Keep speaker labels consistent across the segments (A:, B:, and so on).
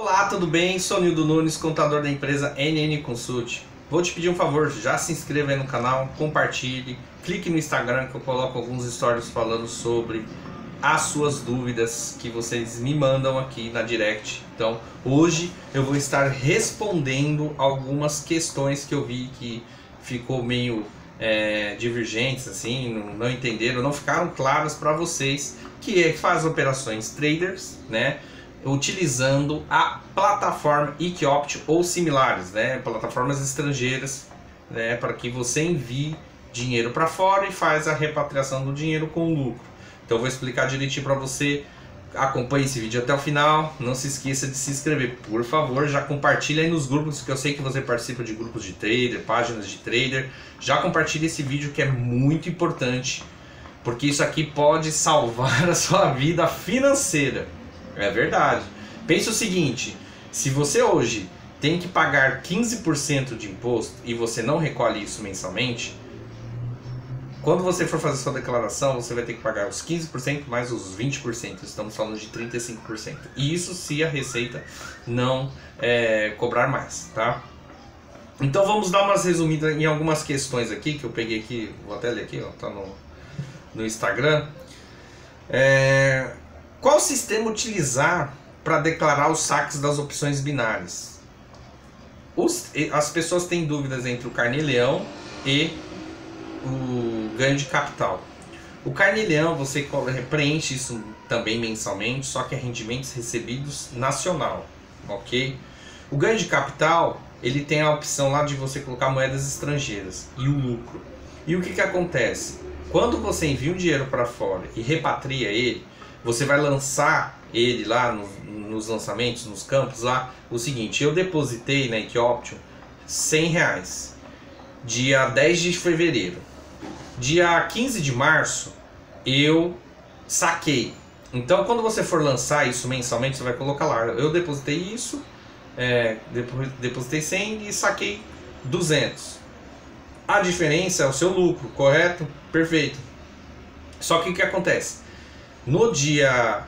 A: Olá, tudo bem? Sou Nildo Nunes, contador da empresa NN Consult. Vou te pedir um favor, já se inscreva aí no canal, compartilhe, clique no Instagram que eu coloco alguns stories falando sobre as suas dúvidas que vocês me mandam aqui na direct. Então, hoje eu vou estar respondendo algumas questões que eu vi que ficou meio é, divergentes, assim, não, não entenderam, não ficaram claras para vocês, que é faz operações traders, né? Utilizando a plataforma Equiopt ou similares, né, plataformas estrangeiras, né, para que você envie dinheiro para fora e faz a repatriação do dinheiro com lucro. Então vou explicar direitinho para você. Acompanhe esse vídeo até o final. Não se esqueça de se inscrever, por favor. Já compartilha aí nos grupos, que eu sei que você participa de grupos de trader, páginas de trader. Já compartilhe esse vídeo que é muito importante, porque isso aqui pode salvar a sua vida financeira. É verdade. Pense o seguinte: se você hoje tem que pagar 15% de imposto e você não recolhe isso mensalmente, quando você for fazer sua declaração, você vai ter que pagar os 15% mais os 20%. Estamos falando de 35%. E isso se a Receita não é, cobrar mais, tá? Então vamos dar umas resumidas em algumas questões aqui que eu peguei aqui, vou até ler aqui, ó, tá no, no Instagram. É, qual sistema utilizar para declarar os saques das opções binárias? Os, as pessoas têm dúvidas entre o carnê-leão e o ganho de capital. O carnê-leão você preenche isso também mensalmente, só que é rendimentos recebidos nacional, ok? O ganho de capital ele tem a opção lá de você colocar moedas estrangeiras e o lucro. E o que, que acontece? Quando você envia um dinheiro para fora e repatria ele, você vai lançar ele lá no, nos lançamentos, nos campos lá, o seguinte, eu depositei na Equioption 100 reais, dia 10 de fevereiro. Dia 15 de março, eu saquei. Então, quando você for lançar isso mensalmente, você vai colocar lá, eu depositei isso, é, depositei 100 e saquei 200. A diferença é o seu lucro, correto? Perfeito. Só que o que acontece? No dia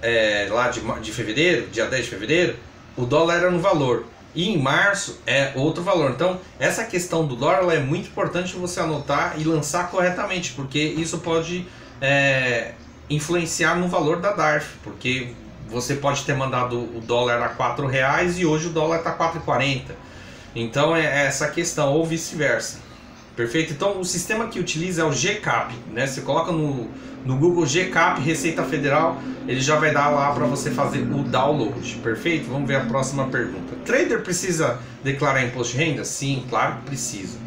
A: é, lá de, de fevereiro, dia 10 de fevereiro, o dólar era no valor. E em março é outro valor. Então, essa questão do dólar é muito importante você anotar e lançar corretamente, porque isso pode é, influenciar no valor da DARF, porque você pode ter mandado o dólar a 4 reais e hoje o dólar está 4,40. Então é essa questão, ou vice-versa. Perfeito? Então o sistema que utiliza é o GCAP, né? Você coloca no, no Google GCAP Receita Federal, ele já vai dar lá para você fazer o download. Perfeito? Vamos ver a próxima pergunta. Trader precisa declarar imposto de renda? Sim, claro que precisa.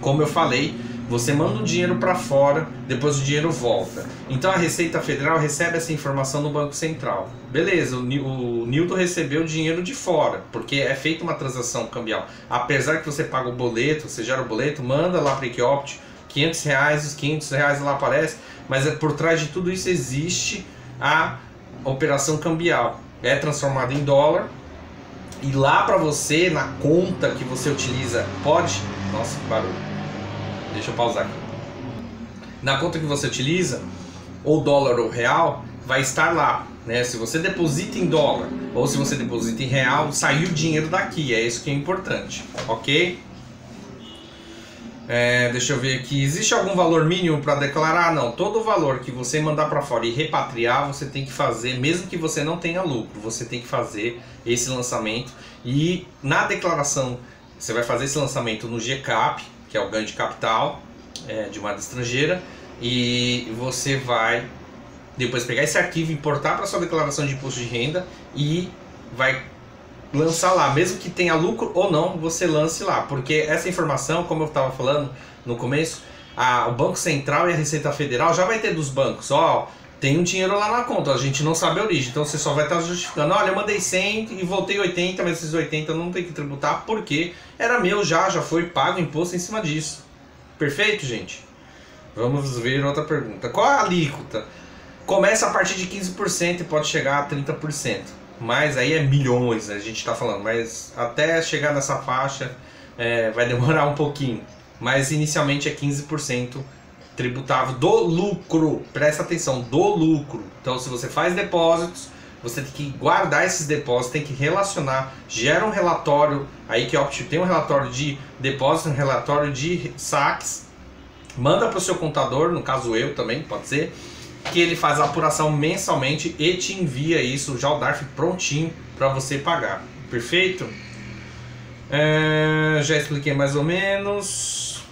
A: Como eu falei, você manda o dinheiro para fora, depois o dinheiro volta. Então a Receita Federal recebe essa informação no Banco Central. Beleza, o, o Nilton recebeu o dinheiro de fora, porque é feita uma transação cambial. Apesar que você paga o boleto, você gera o boleto, manda lá para Equiopt, 500 reais, os 500 reais lá aparece, mas é por trás de tudo isso existe a operação cambial. É transformada em dólar e lá para você, na conta que você utiliza, pode. Nossa, que barulho. Deixa eu pausar aqui. Na conta que você utiliza, ou dólar ou real, vai estar lá. Né? Se você deposita em dólar ou se você deposita em real, saiu o dinheiro daqui. É isso que é importante, ok? É, deixa eu ver aqui. Existe algum valor mínimo para declarar? Não. Todo valor que você mandar para fora e repatriar, você tem que fazer, mesmo que você não tenha lucro, você tem que fazer esse lançamento. E na declaração, você vai fazer esse lançamento no GCAP, que é o ganho de capital é, de moeda estrangeira, e você vai depois pegar esse arquivo, importar para sua declaração de imposto de renda e vai lançar lá, mesmo que tenha lucro ou não, você lance lá, porque essa informação, como eu estava falando no começo, a, o Banco Central e a Receita Federal já vai ter dos bancos, ó, tem um dinheiro lá na conta, a gente não sabe a origem, então você só vai estar justificando, olha, eu mandei 100 e voltei 80, mas esses 80 não tem que tributar porque era meu já, já foi pago imposto em cima disso. Perfeito, gente? Vamos ver outra pergunta. Qual a alíquota? Começa a partir de 15% e pode chegar a 30% mas aí é milhões a gente está falando, mas até chegar nessa faixa é, vai demorar um pouquinho. Mas inicialmente é 15% tributável do lucro. Presta atenção, do lucro. Então, se você faz depósitos, você tem que guardar esses depósitos, tem que relacionar, gera um relatório, aí que Opt tem um relatório de depósito, um relatório de saques, manda para o seu contador, no caso eu também, pode ser, que ele faz a apuração mensalmente e te envia isso, já o DARF prontinho para você pagar. Perfeito? É, já expliquei mais ou menos.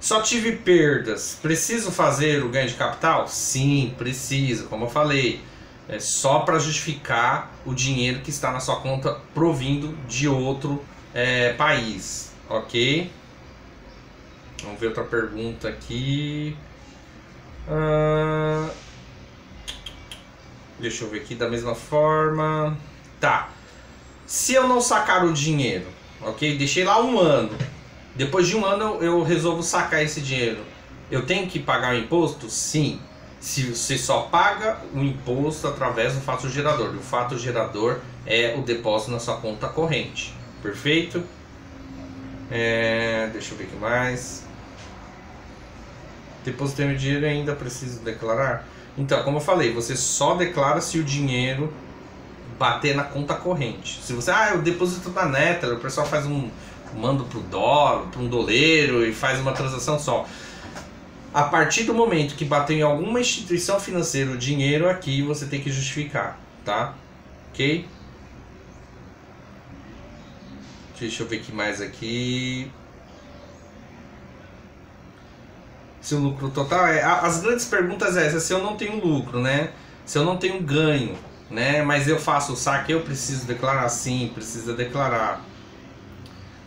A: Só tive perdas. Preciso fazer o ganho de capital? Sim, precisa, como eu falei. É só para justificar o dinheiro que está na sua conta provindo de outro é, país, ok? Vamos ver outra pergunta aqui. Uh, deixa eu ver aqui da mesma forma. Tá. Se eu não sacar o dinheiro, ok? Deixei lá um ano. Depois de um ano eu resolvo sacar esse dinheiro. Eu tenho que pagar o imposto? Sim. Se você só paga o imposto através do fato gerador. O fato gerador é o depósito na sua conta corrente. Perfeito? É, deixa eu ver o que mais. Depositei meu dinheiro e ainda preciso declarar? Então, como eu falei, você só declara se o dinheiro bater na conta corrente. Se você, ah, eu deposito na Nether, o pessoal faz um mando pro dólar, para um doleiro e faz uma transação só. A partir do momento que bater em alguma instituição financeira o dinheiro aqui, você tem que justificar, tá? Ok? Deixa eu ver aqui mais aqui. Se o lucro total é. As grandes perguntas é essa, se eu não tenho lucro, né? Se eu não tenho ganho, né? Mas eu faço o saque, eu preciso declarar sim, precisa declarar.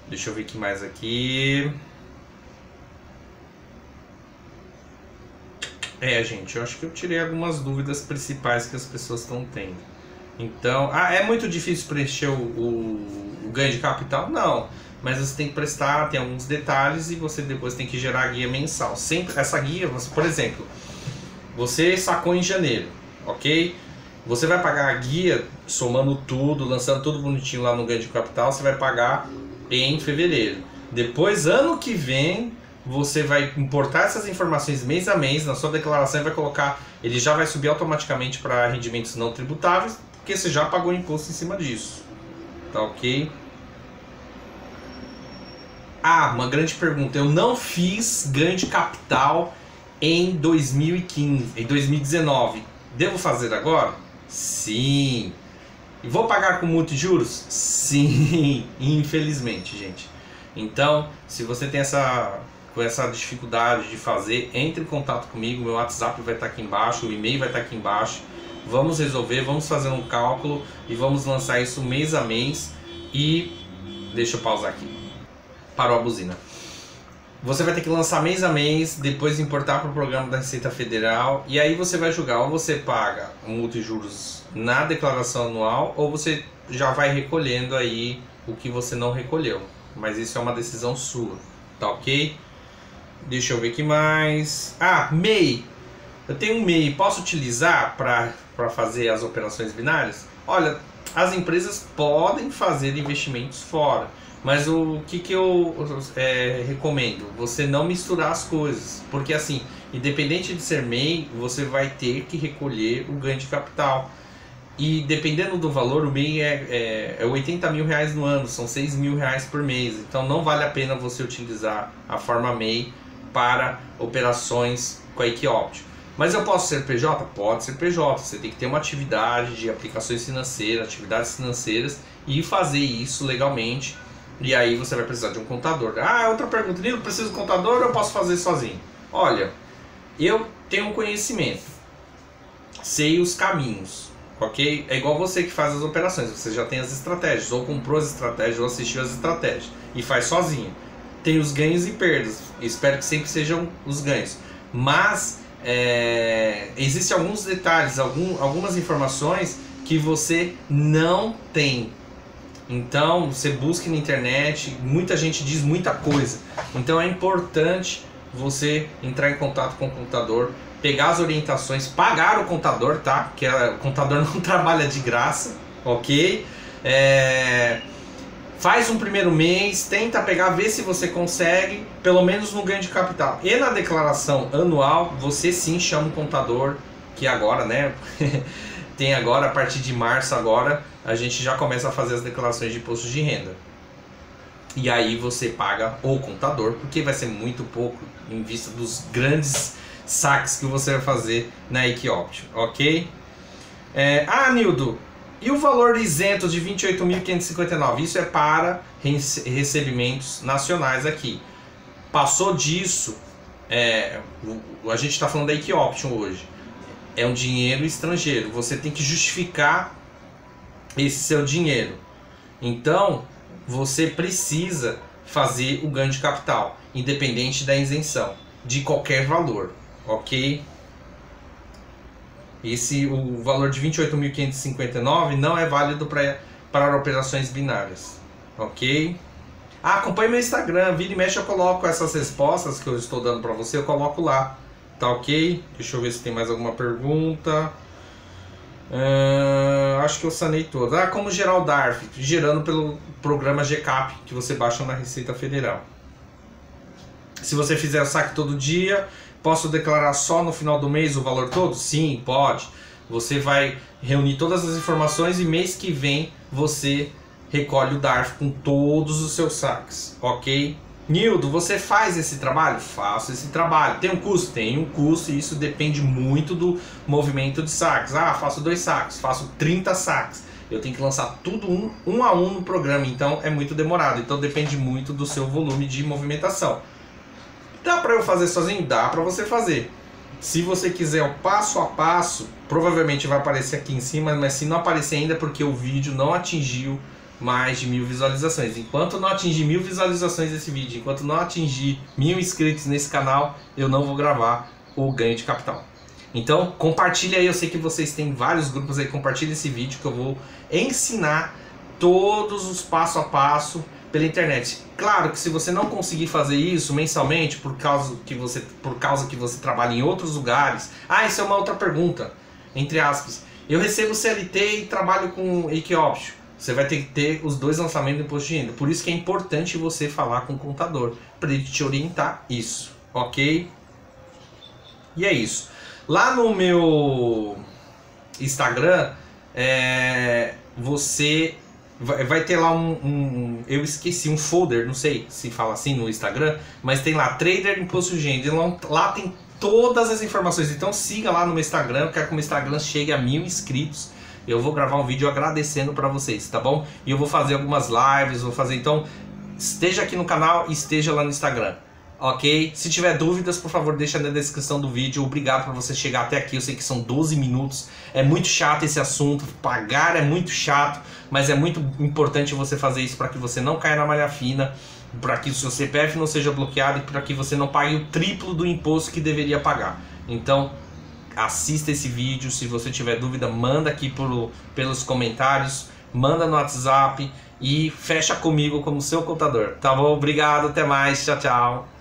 A: Deixa eu ver aqui mais aqui. É, gente, eu acho que eu tirei algumas dúvidas principais que as pessoas estão tendo. Então, ah, é muito difícil preencher o, o, o ganho de capital? Não mas você tem que prestar, tem alguns detalhes e você depois tem que gerar a guia mensal. Sempre essa guia, você, por exemplo, você sacou em janeiro, ok? Você vai pagar a guia somando tudo, lançando tudo bonitinho lá no ganho de capital, você vai pagar em fevereiro. Depois, ano que vem, você vai importar essas informações mês a mês na sua declaração e vai colocar, ele já vai subir automaticamente para rendimentos não tributáveis, porque você já pagou imposto em cima disso. Tá ok? Ah, uma grande pergunta. Eu não fiz ganho de capital em 2015, em 2019. Devo fazer agora? Sim. E vou pagar com multijuros? Sim, infelizmente, gente. Então, se você tem essa com essa dificuldade de fazer, entre em contato comigo, meu WhatsApp vai estar aqui embaixo, o e-mail vai estar aqui embaixo. Vamos resolver, vamos fazer um cálculo e vamos lançar isso mês a mês. E deixa eu pausar aqui parou a buzina. Você vai ter que lançar mês a mês, depois importar para o programa da Receita Federal e aí você vai julgar ou você paga multijuros na declaração anual ou você já vai recolhendo aí o que você não recolheu. Mas isso é uma decisão sua, tá ok? Deixa eu ver aqui mais. Ah, MEI. Eu tenho um MEI, posso utilizar para fazer as operações binárias? Olha, as empresas podem fazer investimentos fora mas o que, que eu é, recomendo? Você não misturar as coisas. Porque assim, independente de ser MEI, você vai ter que recolher o ganho de capital. E dependendo do valor, o MEI é, é, é 80 mil reais no ano, são 6 mil reais por mês. Então não vale a pena você utilizar a forma MEI para operações com a Equioptio. Mas eu posso ser PJ? Pode ser PJ. Você tem que ter uma atividade de aplicações financeiras, atividades financeiras e fazer isso legalmente e aí você vai precisar de um contador. Ah, outra pergunta, Nilo, preciso de contador ou eu posso fazer sozinho? Olha, eu tenho conhecimento, sei os caminhos, ok? É igual você que faz as operações, você já tem as estratégias, ou comprou as estratégias, ou assistiu as estratégias, e faz sozinho. Tem os ganhos e perdas, espero que sempre sejam os ganhos. Mas é, existem alguns detalhes, algum, algumas informações que você não tem então, você busca na internet, muita gente diz muita coisa. Então é importante você entrar em contato com o contador, pegar as orientações, pagar o contador, tá? Porque o contador não trabalha de graça, ok? É... Faz um primeiro mês, tenta pegar, ver se você consegue, pelo menos no ganho de capital. E na declaração anual, você sim chama o contador, que agora, né? tem agora, a partir de março agora, a gente já começa a fazer as declarações de imposto de renda. E aí você paga o contador, porque vai ser muito pouco em vista dos grandes saques que você vai fazer na Equioption, ok? É, ah, Nildo, e o valor isento de 28.559? Isso é para recebimentos nacionais aqui. Passou disso, é, a gente está falando da Equioption hoje. É um dinheiro estrangeiro. Você tem que justificar esse seu dinheiro. Então, você precisa fazer o ganho de capital, independente da isenção, de qualquer valor, ok? Esse, o valor de 28.559 não é válido para operações binárias, ok? Ah, acompanhe meu Instagram, vira e mexe eu coloco essas respostas que eu estou dando para você, eu coloco lá, tá ok? Deixa eu ver se tem mais alguma pergunta. Uh, acho que eu sanei todas. Ah, como gerar o DARF? Gerando pelo programa GCAP que você baixa na Receita Federal. Se você fizer o saque todo dia, posso declarar só no final do mês o valor todo? Sim, pode. Você vai reunir todas as informações e mês que vem você recolhe o DARF com todos os seus saques, ok? Nildo, você faz esse trabalho? Faço esse trabalho. Tem um custo? Tem um custo e isso depende muito do movimento de saques. Ah, faço dois saques, faço 30 saques. Eu tenho que lançar tudo um, um a um no programa, então é muito demorado. Então depende muito do seu volume de movimentação. Dá para eu fazer sozinho? Dá para você fazer. Se você quiser o passo a passo, provavelmente vai aparecer aqui em cima, mas se não aparecer ainda é porque o vídeo não atingiu mais de mil visualizações. Enquanto não atingir mil visualizações desse vídeo, enquanto não atingir mil inscritos nesse canal, eu não vou gravar o ganho de capital. Então compartilha aí, eu sei que vocês têm vários grupos aí, compartilha esse vídeo que eu vou ensinar todos os passo a passo pela internet. Claro que se você não conseguir fazer isso mensalmente por causa que você por causa que você trabalha em outros lugares, ah, isso é uma outra pergunta, entre aspas. Eu recebo CLT e trabalho com Equioption você vai ter que ter os dois lançamentos do imposto de renda. Por isso que é importante você falar com o contador, para ele te orientar isso, ok? E é isso. Lá no meu Instagram, é, você vai, ter lá um, um, Eu esqueci, um folder, não sei se fala assim no Instagram, mas tem lá Trader Imposto de Renda. Lá, tem todas as informações. Então siga lá no meu Instagram, eu quero que o meu Instagram chegue a mil inscritos eu vou gravar um vídeo agradecendo para vocês, tá bom? E eu vou fazer algumas lives, vou fazer então esteja aqui no canal e esteja lá no Instagram. Ok? Se tiver dúvidas, por favor, deixa na descrição do vídeo. Obrigado por você chegar até aqui. Eu sei que são 12 minutos. É muito chato esse assunto. Pagar é muito chato, mas é muito importante você fazer isso para que você não caia na malha fina, para que o seu CPF não seja bloqueado e para que você não pague o triplo do imposto que deveria pagar. Então, assista esse vídeo. Se você tiver dúvida, manda aqui por, pelos comentários, manda no WhatsApp e fecha comigo como seu contador. Tá bom? Obrigado, até mais. Tchau, tchau.